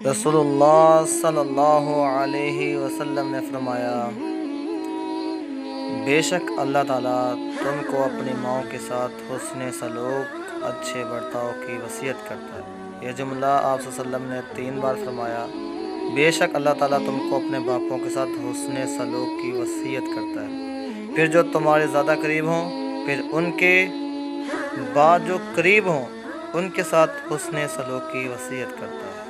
रसूलुल्लाह सल्लल्लाहु अलैहि वसल्लम ने फरमाया, बेशक अल्लाह ताला तुमको अपनी माओ के साथ हुसन सलूक अच्छे बर्ताव की वसीयत करता है। यह जुमला आप वसल्लम ने तीन बार फरमाया, बेशक अल्लाह ताला तुमको अपने बापों के साथ हुसन सलूक की वसीयत करता है। फिर जो तुम्हारे ज़्यादा करीब हों, फिर उनके बाद जो करीब हों, उनके साथ हुसन सलूक की वसीयत करता है।